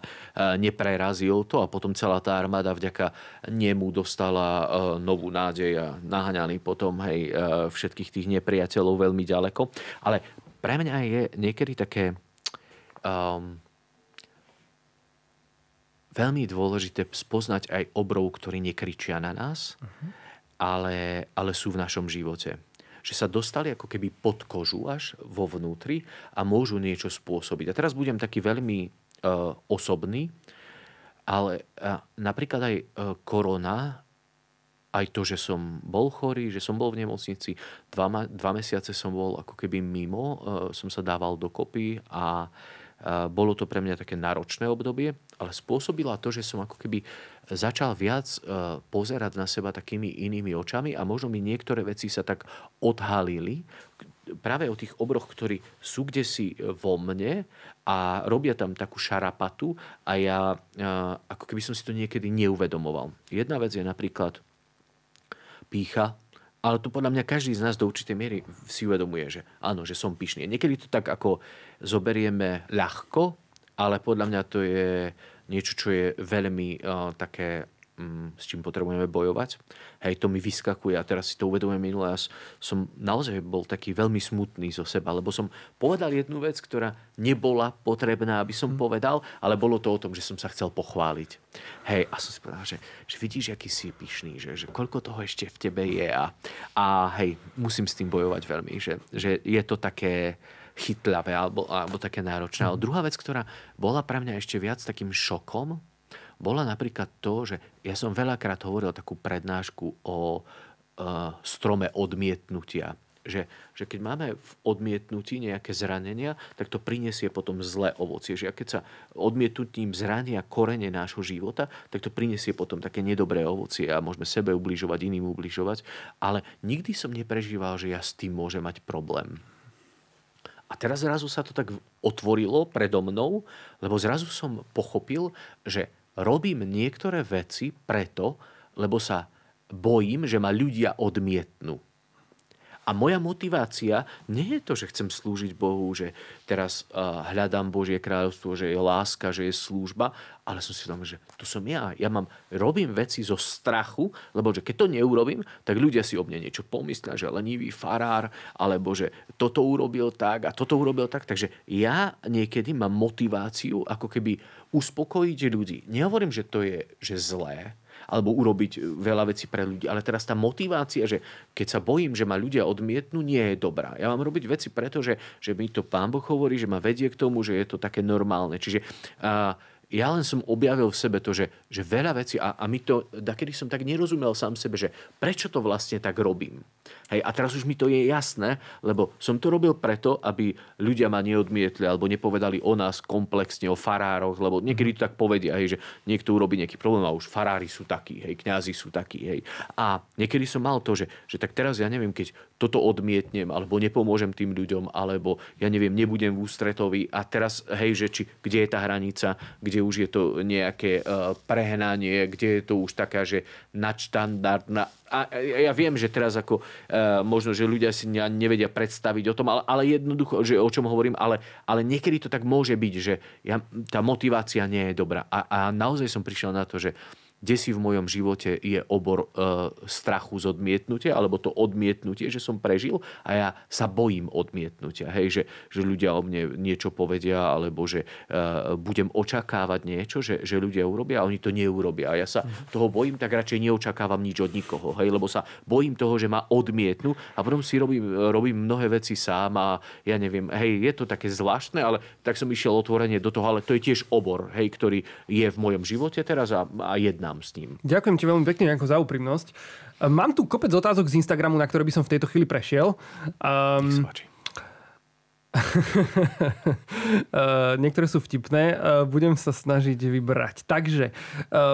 neprerazil to a potom celá tá armáda vďaka nemu dostala novú nádej a naháňali potom hej, všetkých tých nepriateľov veľmi ďaleko. Ale pre mňa je niekedy také um, veľmi dôležité spoznať aj obrov, ktorí nekričia na nás, uh-huh ale, ale sú v našom živote. Že sa dostali ako keby pod kožu až vo vnútri a môžu niečo spôsobiť. A teraz budem taký veľmi uh, osobný, ale uh, napríklad aj uh, korona, aj to, že som bol chorý, že som bol v nemocnici, dva, dva mesiace som bol ako keby mimo, uh, som sa dával dokopy a uh, bolo to pre mňa také náročné obdobie, ale spôsobila to, že som ako keby začal viac e, pozerať na seba takými inými očami a možno mi niektoré veci sa tak odhalili práve o tých obroch, ktorí sú kde si vo mne a robia tam takú šarapatu a ja e, ako keby som si to niekedy neuvedomoval. Jedna vec je napríklad pícha, ale to podľa mňa každý z nás do určitej miery si uvedomuje, že áno, že som pyšný. Niekedy to tak ako zoberieme ľahko, ale podľa mňa to je niečo, čo je veľmi uh, také s čím potrebujeme bojovať. Hej, to mi vyskakuje a teraz si to uvedomujem minule. Ja som naozaj bol taký veľmi smutný zo seba, lebo som povedal jednu vec, ktorá nebola potrebná, aby som mm. povedal, ale bolo to o tom, že som sa chcel pochváliť. Hej, a som si povedal, že, že vidíš, aký si pyšný, že, že koľko toho ešte v tebe je a, a hej, musím s tým bojovať veľmi, že, že je to také, chytľavé alebo, alebo také náročné. Ale druhá vec, ktorá bola pre mňa ešte viac takým šokom, bola napríklad to, že ja som veľakrát hovoril takú prednášku o uh, strome odmietnutia. Že, že keď máme v odmietnutí nejaké zranenia, tak to prinesie potom zlé ovocie. Že keď sa odmietnutím zrania korene nášho života, tak to prinesie potom také nedobré ovocie a môžeme sebe ubližovať, iným ubližovať. Ale nikdy som neprežíval, že ja s tým môžem mať problém. A teraz zrazu sa to tak otvorilo predo mnou, lebo zrazu som pochopil, že robím niektoré veci preto, lebo sa bojím, že ma ľudia odmietnú. A moja motivácia nie je to, že chcem slúžiť Bohu, že teraz uh, hľadám Božie kráľovstvo, že je láska, že je služba, ale som si tam, že to som ja. Ja mám, robím veci zo strachu, lebo že keď to neurobím, tak ľudia si o mne niečo pomyslia, že lenivý farár, alebo že toto urobil tak a toto urobil tak. Takže ja niekedy mám motiváciu ako keby uspokojiť ľudí. Nehovorím, že to je že zlé, alebo urobiť veľa vecí pre ľudí. Ale teraz tá motivácia, že keď sa bojím, že ma ľudia odmietnú, nie je dobrá. Ja mám robiť veci preto, že, že mi to pán Boh hovorí, že ma vedie k tomu, že je to také normálne. Čiže uh, ja len som objavil v sebe to, že, že veľa vecí, a, a my to, kedy som tak nerozumel sám sebe, že prečo to vlastne tak robím. Hej, a teraz už mi to je jasné, lebo som to robil preto, aby ľudia ma neodmietli alebo nepovedali o nás komplexne, o farároch, lebo niekedy to tak povedia, hej, že niekto urobí nejaký problém a už farári sú takí, hej, kňazi sú takí. Hej. A niekedy som mal to, že, že tak teraz ja neviem, keď toto odmietnem, alebo nepomôžem tým ľuďom, alebo ja neviem, nebudem v ústretovi a teraz, hej, že či, kde je tá hranica, kde už je to nejaké uh, prehnanie, kde je to už taká, že nadštandardná. A ja viem, že teraz ako uh, možno, že ľudia si nevedia predstaviť o tom, ale, ale jednoducho, že o čom hovorím, ale, ale niekedy to tak môže byť, že ja, tá motivácia nie je dobrá. A, a naozaj som prišiel na to, že si v mojom živote je obor uh, strachu z odmietnutia, alebo to odmietnutie, že som prežil a ja sa bojím odmietnutia. Hej, že, že ľudia o mne niečo povedia, alebo že uh, budem očakávať niečo, že, že ľudia urobia a oni to neurobia. A ja sa toho bojím, tak radšej neočakávam nič od nikoho. Hej, lebo sa bojím toho, že ma odmietnú a potom si robím, robím mnohé veci sám a ja neviem, hej, je to také zvláštne, ale tak som išiel otvorenie do toho, ale to je tiež obor, hej, ktorý je v mojom živote teraz a, a jednám s ním. Ďakujem ti veľmi pekne Janko, za úprimnosť. Mám tu kopec otázok z Instagramu, na ktoré by som v tejto chvíli prešiel. Um, niektoré sú vtipné, budem sa snažiť vybrať. Takže,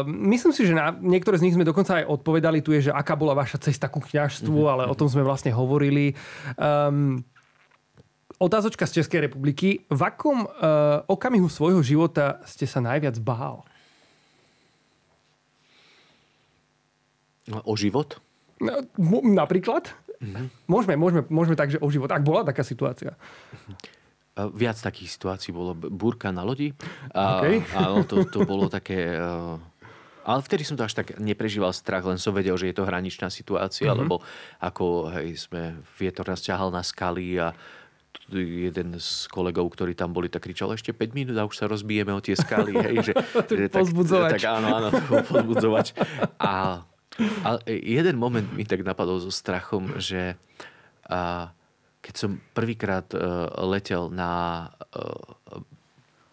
myslím si, že na niektoré z nich sme dokonca aj odpovedali. Tu je, že aká bola vaša cesta ku kňažstvu, mm-hmm. ale o tom sme vlastne hovorili. Um, otázočka z Českej republiky. V akom okamihu svojho života ste sa najviac bál? O život? No, napríklad? Mm-hmm. Môžeme, môžeme, môžeme tak, že o život. Ak bola taká situácia. Viac takých situácií bolo búrka na lodi. A, okay. Áno, to, to bolo také... Ale vtedy som to až tak neprežíval strach, len som vedel, že je to hraničná situácia, mm-hmm. lebo ako hej, sme, vietor nás ťahal na skaly a jeden z kolegov, ktorí tam boli, tak kričal ešte 5 minút a už sa rozbijeme o tie skaly. Hej, že, že tak, tak áno, áno, pozbudzovač. A ale jeden moment mi tak napadol so strachom, že a, keď som prvýkrát uh, letel na uh,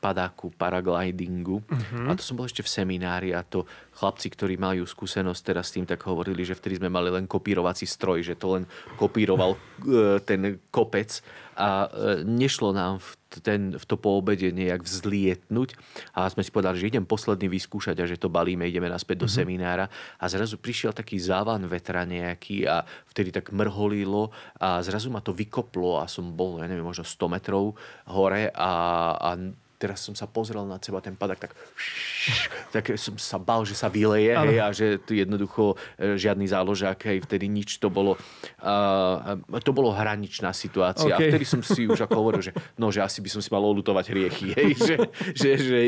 padáku, paraglidingu. Uh-huh. A to som bol ešte v seminári a to chlapci, ktorí majú skúsenosť teraz s tým, tak hovorili, že vtedy sme mali len kopírovací stroj, že to len kopíroval uh, ten kopec a uh, nešlo nám v, ten, v to po obede nejak vzlietnúť a sme si povedali, že idem posledný vyskúšať a že to balíme, ideme naspäť uh-huh. do mhm. seminára a zrazu prišiel taký závan vetra nejaký a vtedy tak mrholilo a zrazu ma to vykoplo a som bol, ja neviem, možno 100 metrov hore a, a teraz som sa pozrel na seba, ten padak tak, tak som sa bal, že sa vyleje hej, a že tu jednoducho e, žiadny záložák, hej, vtedy nič to bolo, uh, to bolo hraničná situácia. Okay. A vtedy som si už ako hovoril, že no, že asi by som si mal olutovať hriechy, hej, že, že, že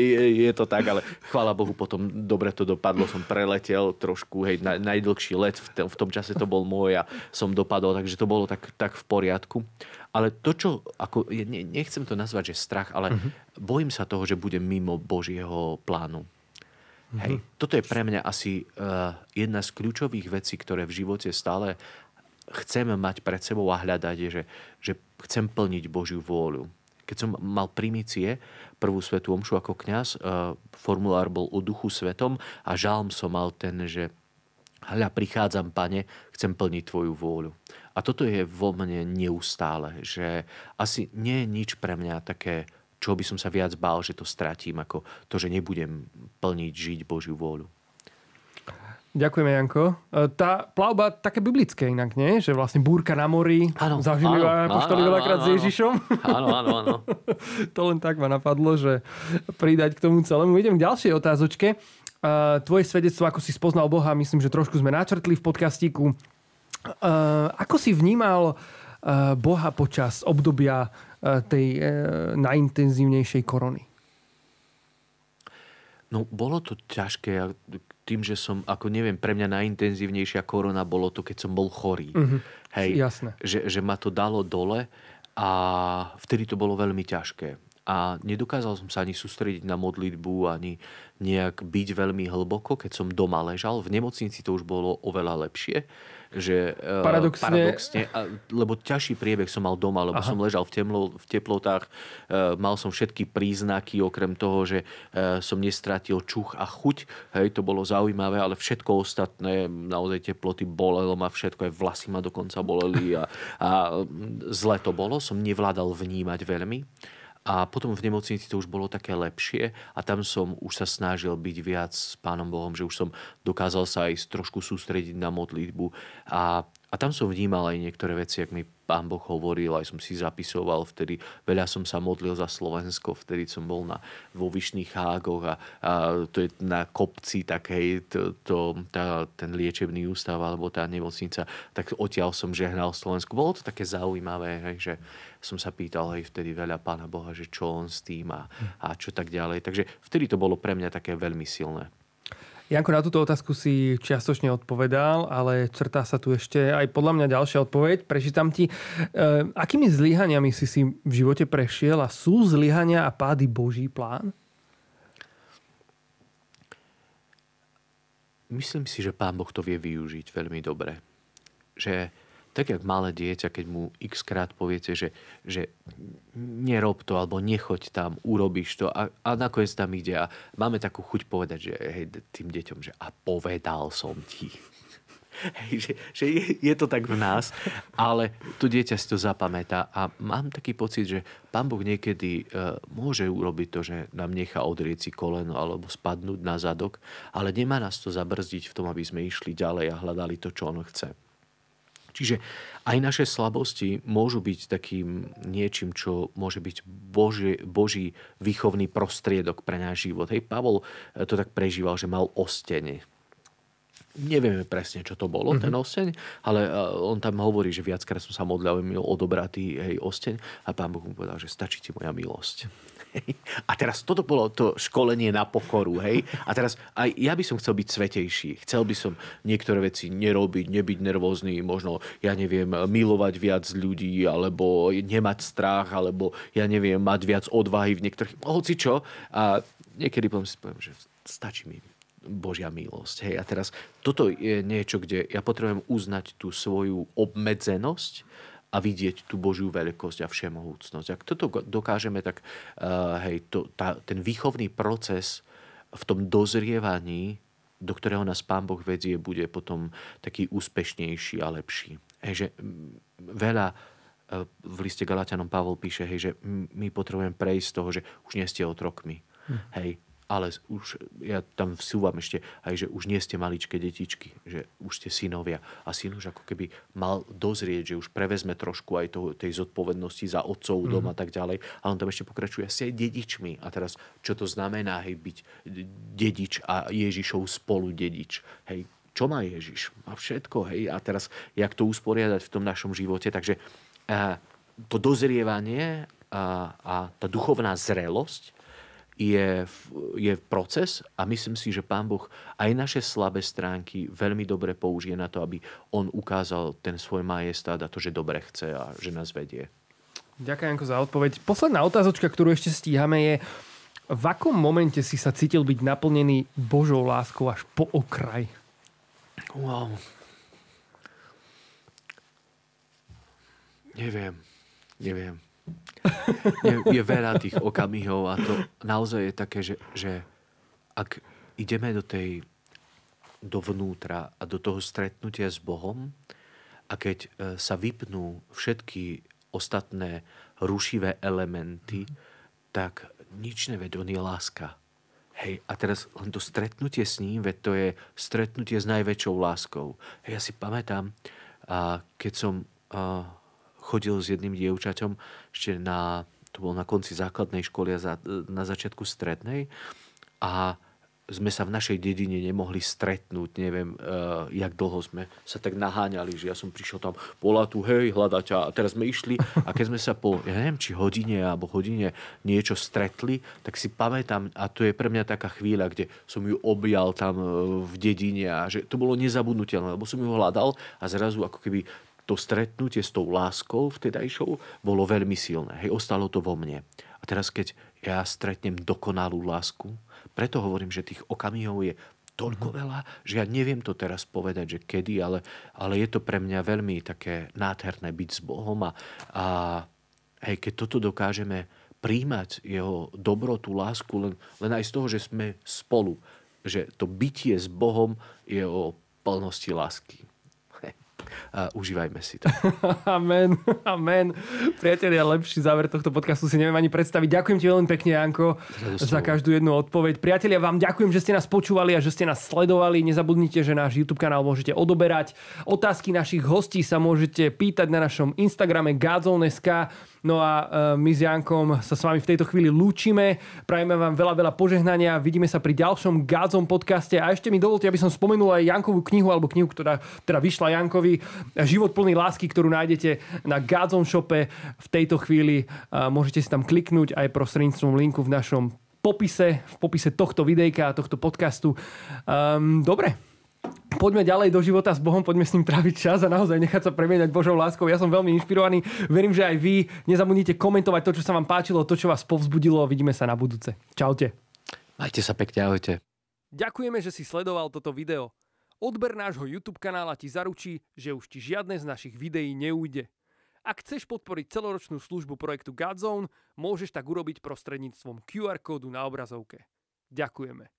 je, to tak, ale chvála Bohu, potom dobre to dopadlo, som preletel trošku, hej, na, najdlhší let v, tom, v tom čase to bol môj a som dopadol, takže to bolo tak, tak v poriadku. Ale to, čo, ako, ne, nechcem to nazvať, že strach, ale uh-huh. bojím sa toho, že budem mimo Božieho plánu. Uh-huh. Hej, toto je pre mňa asi uh, jedna z kľúčových vecí, ktoré v živote stále chcem mať pred sebou a hľadať, je, že, že chcem plniť Božiu vôľu. Keď som mal primície, prvú svetú omšu ako kňaz, uh, formulár bol o duchu svetom a žalm som mal ten, že hľa, prichádzam, pane, chcem plniť tvoju vôľu. A toto je vo mne neustále, že asi nie je nič pre mňa také, čo by som sa viac bál, že to stratím, ako to, že nebudem plniť, žiť Božiu vôľu. Ďakujeme, Janko. E, tá plavba také biblické inak, nie? Že vlastne búrka na mori. Áno, Zažili apoštoli veľakrát s Ježišom. Áno, áno, áno. to len tak ma napadlo, že pridať k tomu celému. Idem k ďalšej otázočke. E, tvoje svedectvo, ako si spoznal Boha, myslím, že trošku sme načrtli v podcastíku. Uh, ako si vnímal uh, Boha počas obdobia uh, tej najintenzívnejšej korony? No, bolo to ťažké. Tým, že som, ako neviem, pre mňa najintenzívnejšia korona bolo to, keď som bol chorý. Uh-huh. Hej, Jasné. Že, že ma to dalo dole a vtedy to bolo veľmi ťažké. A nedokázal som sa ani sústrediť na modlitbu, ani nejak byť veľmi hlboko, keď som doma ležal. V nemocnici to už bolo oveľa lepšie že e, paradoxne, paradoxne lebo ťažší priebeh som mal doma, lebo Aha. som ležal v, temlo, v teplotách, e, mal som všetky príznaky, okrem toho, že e, som nestratil čuch a chuť, hej, to bolo zaujímavé, ale všetko ostatné, naozaj teploty bolelo ma všetko, aj vlasy ma dokonca boleli a, a zle to bolo, som nevládal vnímať veľmi. A potom v nemocnici to už bolo také lepšie a tam som už sa snažil byť viac s Pánom Bohom, že už som dokázal sa aj trošku sústrediť na modlitbu. A, a tam som vnímal aj niektoré veci, ak mi pán Boh hovoril, aj som si zapisoval vtedy. Veľa som sa modlil za Slovensko, vtedy som bol na, vo Vyšných hágoch a, a to je na kopci takej, to, to, tá, ten liečebný ústav alebo tá nemocnica, tak odtiaľ som žehnal Slovensku. Bolo to také zaujímavé, hej, že som sa pýtal aj vtedy veľa pána Boha, že čo on s tým a, a čo tak ďalej. Takže vtedy to bolo pre mňa také veľmi silné. Janko, na túto otázku si čiastočne odpovedal, ale črtá sa tu ešte aj podľa mňa ďalšia odpoveď. Prečítam ti. E, akými zlyhaniami si si v živote prešiel a sú zlyhania a pády Boží plán? Myslím si, že Pán Boh to vie využiť veľmi dobre. Že tak jak malé dieťa, keď mu x krát poviete, že, že nerob to, alebo nechoď tam, urobíš to a, a nakoniec tam ide a máme takú chuť povedať, že hej, tým deťom, že a povedal som ti. Hej, že, že je, je to tak v nás, ale to dieťa si to zapamätá a mám taký pocit, že pán Boh niekedy uh, môže urobiť to, že nám nechá odrieť si koleno alebo spadnúť na zadok, ale nemá nás to zabrzdiť v tom, aby sme išli ďalej a hľadali to, čo on chce. Čiže aj naše slabosti môžu byť takým niečím, čo môže byť Boží, Boží výchovný prostriedok pre náš život. Hej, Pavol eh, to tak prežíval, že mal ostene. Nevieme presne, čo to bolo, mm-hmm. ten osteň, ale eh, on tam hovorí, že viackrát som sa modlil, aby mi odobratý hej, osteň a pán Boh mu povedal, že stačí ti moja milosť. A teraz toto bolo to školenie na pokoru, hej. A teraz aj ja by som chcel byť svetejší. Chcel by som niektoré veci nerobiť, nebyť nervózny, možno, ja neviem, milovať viac ľudí, alebo nemať strach, alebo ja neviem, mať viac odvahy v niektorých, hoci čo. A niekedy potom si poviem, že stačí mi Božia milosť. Hej. A teraz toto je niečo, kde ja potrebujem uznať tú svoju obmedzenosť a vidieť tú Božiu veľkosť a všemohúcnosť. Ak toto dokážeme, tak uh, hej, to, tá, ten výchovný proces v tom dozrievaní, do ktorého nás Pán Boh vedie, bude potom taký úspešnejší a lepší. Hej, že veľa uh, v liste Galatianom Pavol píše, hej, že my potrebujeme prejsť z toho, že už nie ste otrokmi. Hm. Hej, ale už, ja tam vsúvam ešte aj, že už nie ste maličké detičky, že už ste synovia. A syn už ako keby mal dozrieť, že už prevezme trošku aj toho, tej zodpovednosti za otcov mm. dom a tak ďalej. A on tam ešte pokračuje aj dedičmi. A teraz, čo to znamená, hej, byť dedič a Ježišov spolu dedič. Hej, čo má Ježiš? Má všetko, hej. A teraz, jak to usporiadať v tom našom živote. Takže a, to dozrievanie a, a tá duchovná zrelosť je, je proces a myslím si, že Pán Boh aj naše slabé stránky veľmi dobre použije na to, aby On ukázal ten svoj majestát a to, že dobre chce a že nás vedie. Ďakujem za odpoveď. Posledná otázočka, ktorú ešte stíhame je, v akom momente si sa cítil byť naplnený Božou láskou až po okraj? Wow. Neviem. Neviem je, je veľa tých okamihov a to naozaj je také, že, že ak ideme do tej dovnútra a do toho stretnutia s Bohom a keď e, sa vypnú všetky ostatné rušivé elementy, tak nič neved, on je láska. Hej, a teraz len to stretnutie s ním, veď to je stretnutie s najväčšou láskou. Hej, ja si pamätám, a keď som a, chodil s jedným dievčaťom ešte na, to bolo na konci základnej školy a za, na začiatku strednej. A sme sa v našej dedine nemohli stretnúť, neviem, uh, jak dlho sme sa tak naháňali, že ja som prišiel tam, bola tu, hej, hľadať a teraz sme išli a keď sme sa po, ja neviem, či hodine alebo hodine niečo stretli, tak si pamätám a to je pre mňa taká chvíľa, kde som ju objal tam e, v dedine a že to bolo nezabudnutelné, lebo som ju hľadal a zrazu ako keby to stretnutie s tou láskou vtedajšou bolo veľmi silné. Hej, ostalo to vo mne. A teraz, keď ja stretnem dokonalú lásku, preto hovorím, že tých okamihov je toľko mhm. veľa, že ja neviem to teraz povedať, že kedy, ale, ale je to pre mňa veľmi také nádherné byť s Bohom a, a hej, keď toto dokážeme príjmať jeho dobrotu, lásku, len, len aj z toho, že sme spolu, že to bytie s Bohom je o plnosti lásky a užívajme si to. amen, amen. Priatelia, lepší záver tohto podcastu si neviem ani predstaviť. Ďakujem ti veľmi pekne, Janko, za každú jednu odpoveď. Priatelia, vám ďakujem, že ste nás počúvali a že ste nás sledovali. Nezabudnite, že náš YouTube kanál môžete odoberať. Otázky našich hostí sa môžete pýtať na našom Instagrame gazon.sk No a e, my s Jankom sa s vami v tejto chvíli lúčime. Prajeme vám veľa, veľa požehnania. Vidíme sa pri ďalšom Gádzom podcaste. A ešte mi dovolte, aby som spomenul aj Jankovú knihu, alebo knihu, ktorá teda vyšla Jankovi. Život plný lásky, ktorú nájdete na Gádzom shope. V tejto chvíli môžete si tam kliknúť aj prostredníctvom linku v našom popise, v popise tohto videjka a tohto podcastu. Um, dobre, poďme ďalej do života s Bohom, poďme s ním tráviť čas a naozaj nechať sa premieňať Božou láskou. Ja som veľmi inšpirovaný, verím, že aj vy. Nezabudnite komentovať to, čo sa vám páčilo, to, čo vás povzbudilo. Vidíme sa na budúce. Čaute. Majte sa pekne, ahojte. Ďakujeme, že si sledoval toto video. Odber nášho YouTube kanála ti zaručí, že už ti žiadne z našich videí neújde. Ak chceš podporiť celoročnú službu projektu Godzone, môžeš tak urobiť prostredníctvom QR kódu na obrazovke. Ďakujeme.